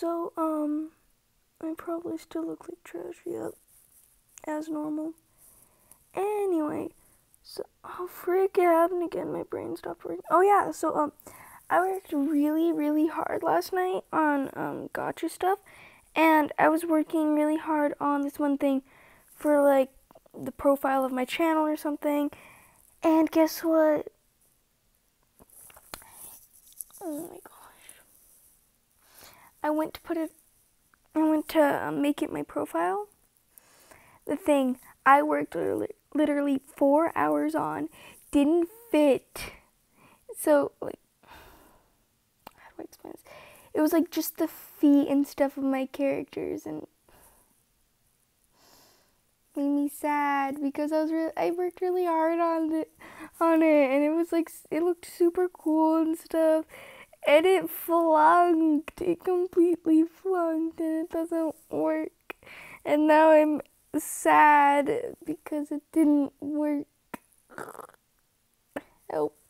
So, um, I probably still look like trash, yep, as normal. Anyway, so, oh, frick, it happened again. My brain stopped working. Oh, yeah, so, um, I worked really, really hard last night on, um, Gacha stuff, and I was working really hard on this one thing for, like, the profile of my channel or something, and guess what? Oh my gosh. I went to put it, I went to um, make it my profile. The thing I worked literally, literally four hours on didn't fit. So, like, how do I explain this? It was like just the feet and stuff of my characters and made me sad because I was really I worked really hard on it on it and it was like it looked super cool and stuff and it flunked. It completely flunked and it doesn't work. And now I'm sad because it didn't work. Help.